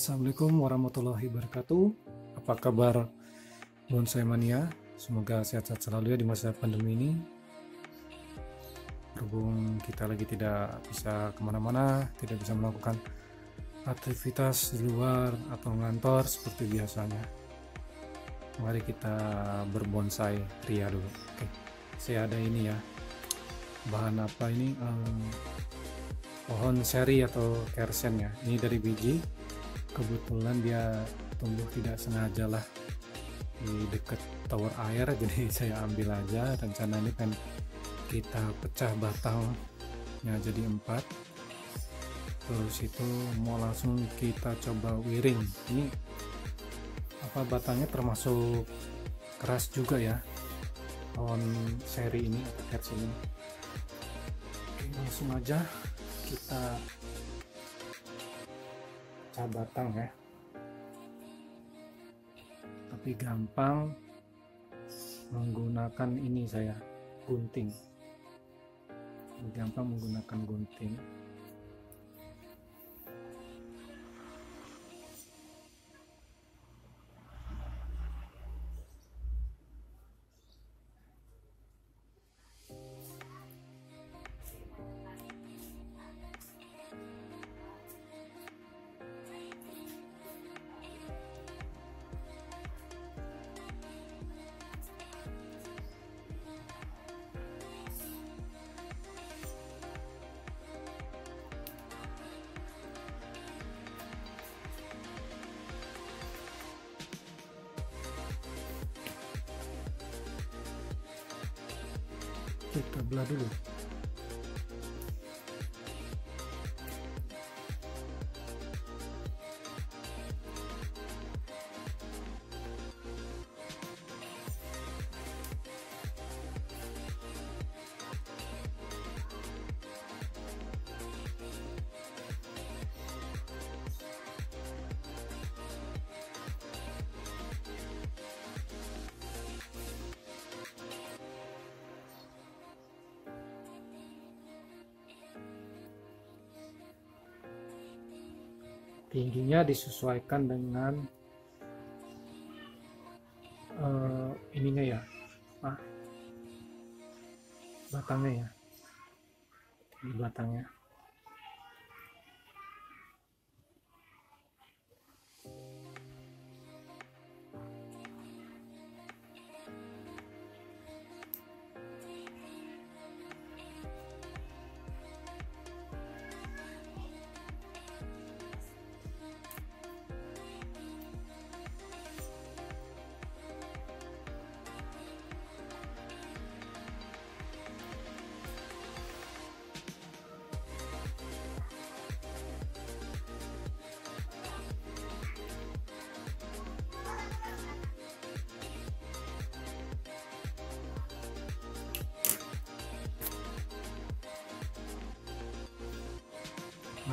Assalamualaikum warahmatullahi wabarakatuh. Apa kabar bonsai mania? Semoga sehat-sehat selalu ya di masa pandemi ini. Berhubung kita lagi tidak bisa ke mana-mana, tidak bisa melakukan aktivitas di luar atau ngantor seperti biasanya. Mari kita berbonsai ria dulu. Oke, saya ada ini ya. Bahan apa ini? Pohon seri atau kersen ya. Ini dari biji. Kebetulan dia tumbuh tidak sengaja lah di dekat tower air jadi saya ambil aja. Rencana ini kan kita pecah batangnya jadi empat. Terus itu mau langsung kita coba wiring. Ini apa batangnya termasuk keras juga ya pohon seri ini atau ini. Langsung aja kita pecah batang ya. Tapi gampang menggunakan ini saya gunting. Gampang menggunakan gunting kita tingginya disesuaikan dengan uh, ininya ya ah, batangnya ya. Di batangnya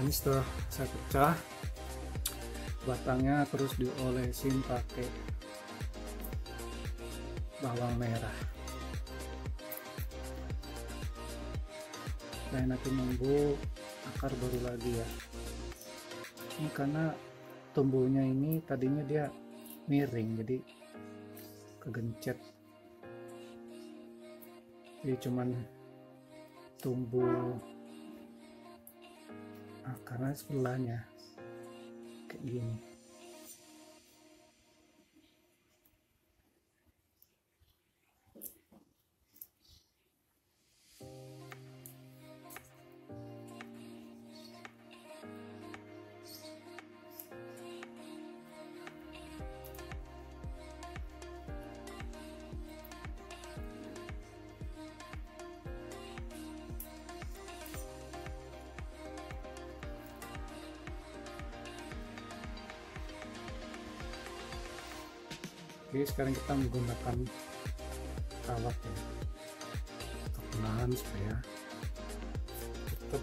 ini setelah saya pecah. Batangnya terus diolesin pakai bawang merah. Saya nanti nunggu akar baru lagi ya. Ini karena tumbuhnya ini tadinya dia miring jadi kegencet. Jadi cuman tumbuh nah, karena sebelahnya. Kayak gini oke sekarang kita menggunakan kawat ya. Untuk menahan supaya tetap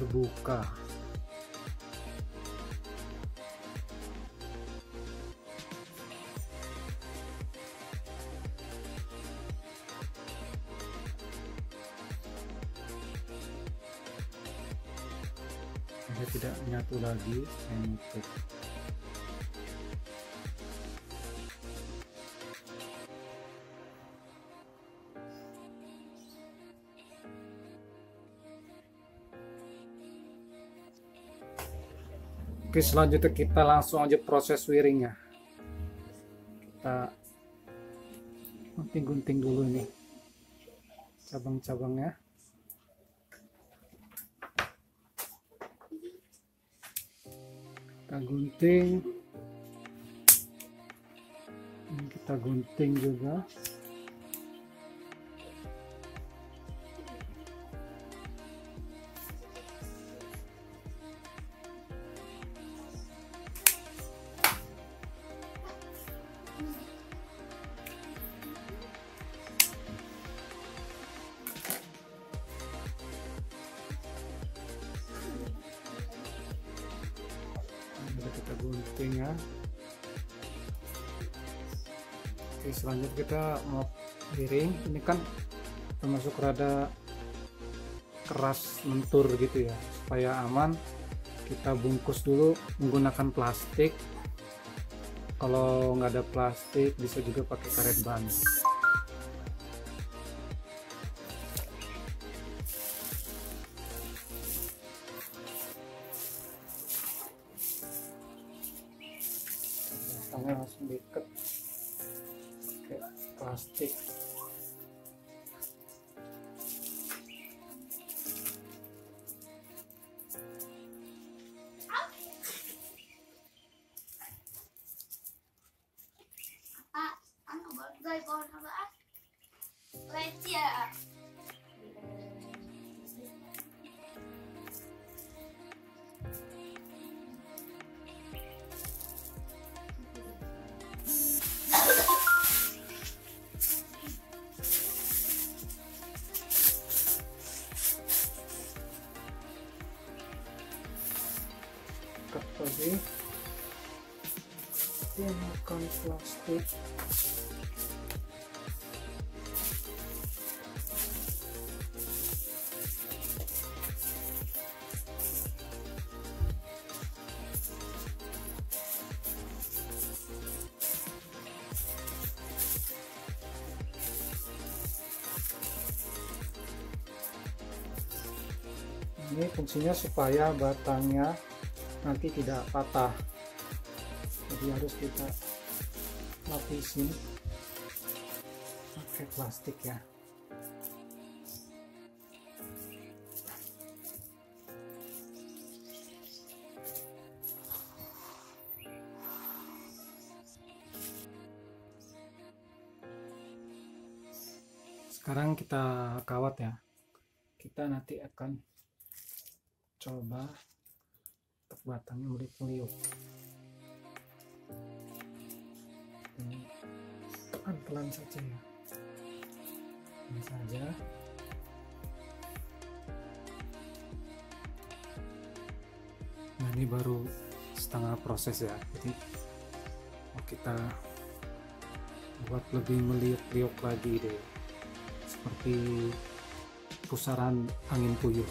terbuka. Tidak menyatu lagi untuk Oke selanjutnya kita langsung aja proses wiringnya. Kita gunting-gunting dulu ini cabang-cabangnya. Kita gunting. Ini kita gunting juga kita gunting ya oke selanjutnya kita mau piring. Ini kan termasuk rada keras lentur gitu ya. Supaya aman kita bungkus dulu menggunakan plastik. Kalau nggak ada plastik bisa juga pakai karet ban batangnya langsung diikat. Pakai plastik ikat tadi gunakan plastik. Ini fungsinya supaya batangnya nanti tidak patah. Jadi harus kita lapisin pakai plastik ya. Sekarang kita kawat ya. Kita nanti akan coba batangnya meliuk-meliuk ini pelan-pelan saja ya. Ini saja. Nah ini baru setengah proses ya. Jadi mau kita buat lebih meliuk-liuk lagi deh. Seperti pusaran angin puyuh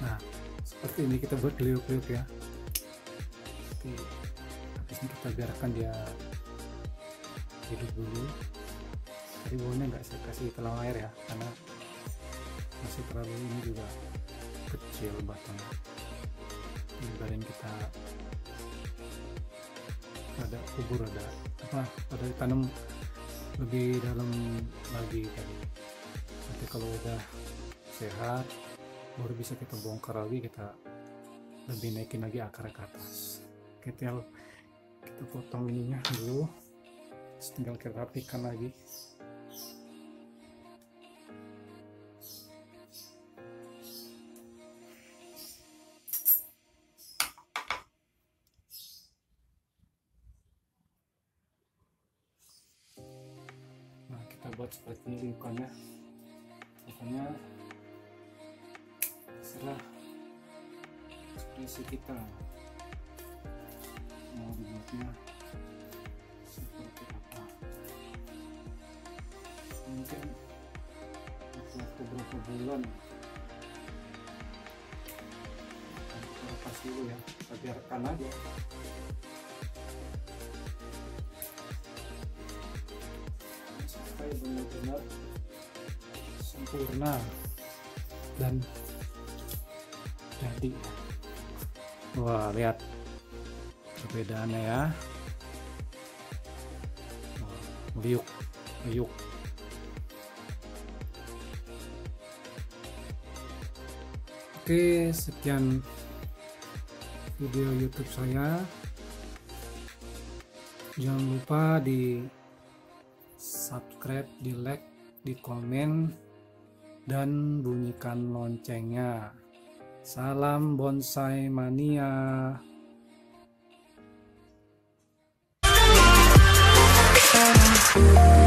nah seperti ini kita buat liuk-liuk ya. Oke, habis ini kita biarkan dia hidup dulu. Tadi baunya nggak saya kasih telang air ya karena masih terlalu ini juga kecil batangnya. Ini badan kita ada kubur ada apa ada tanam lebih dalam lagi tadi. Nanti kalau udah sehat baru bisa kita bongkar lagi kita lebih naikin lagi akar ke atas. Tinggal kita potong ininya dulu. Tinggal kita rapikan lagi. Nah kita buat seperti ini lingkungannya pokoknya terserah. Ekspresi kita. Mau dibuatnya seperti apa. Mungkin waktu beberapa bulan? Kita lepas dulu ya kita biarkan aja. Sampai benar-benar sempurna dan jadi wah lihat perbedaannya ya meliuk meliuk Oke, sekian video YouTube saya. Jangan lupa di subscribe, di like, di komen, dan bunyikan loncengnya. Salam bonsai mania. Thank